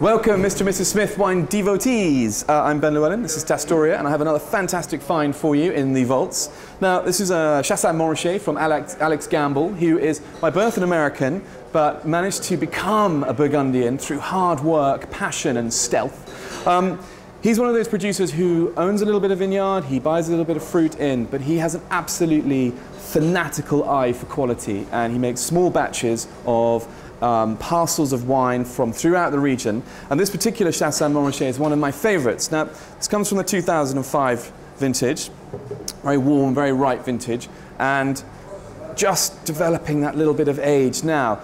Welcome, Mr. and Mrs. Smith wine devotees. Uh, I'm Ben Llewelyn, this is Tastoria, and I have another fantastic find for you in the vaults. Now, this is a Chassagne Montrachet from Alex, Alex Gambal, who is by birth an American, but managed to become a Burgundian through hard work, passion, and stealth. Um, He's one of those producers who owns a little bit of vineyard, he buys a little bit of fruit in, but he has an absolutely fanatical eye for quality and he makes small batches of um, parcels of wine from throughout the region. And this particular Chassagne Montrachet is one of my favorites. Now, this comes from the 2005 vintage, very warm, very ripe vintage, and just developing that little bit of age now.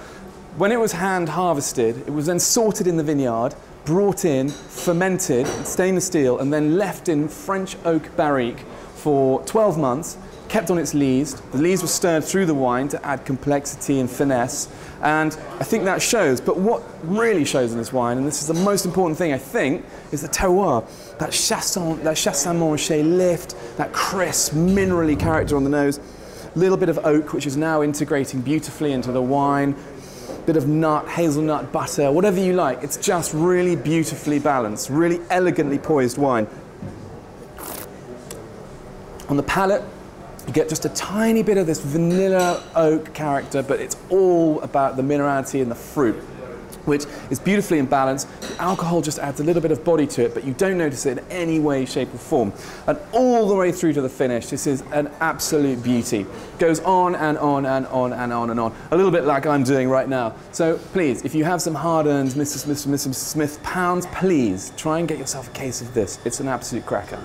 When it was hand harvested, it was then sorted in the vineyard, brought in, fermented, stainless steel, and then left in French oak barrique for 12 months kept on its lees. The lees were stirred through the wine to add complexity and finesse, and I think that shows. But what really shows in this wine, and this is the most important thing I think, is the terroir. That Chassagne, that Chassagne Montrachet lift, that crisp, minerally character on the nose. Little bit of oak, which is now integrating beautifully into the wine. Bit of nut, hazelnut, butter, whatever you like. It's just really beautifully balanced, really elegantly poised wine. On the palate, you get just a tiny bit of this vanilla oak character, but it's all about the minerality and the fruit, which is beautifully in balance. The alcohol just adds a little bit of body to it, but you don't notice it in any way, shape, or form. And all the way through to the finish, this is an absolute beauty. Goes on and on and on and on and on, a little bit like I'm doing right now. So please, if you have some hard-earned Mrs. Smith, Mrs. Smith pounds, please try and get yourself a case of this. It's an absolute cracker.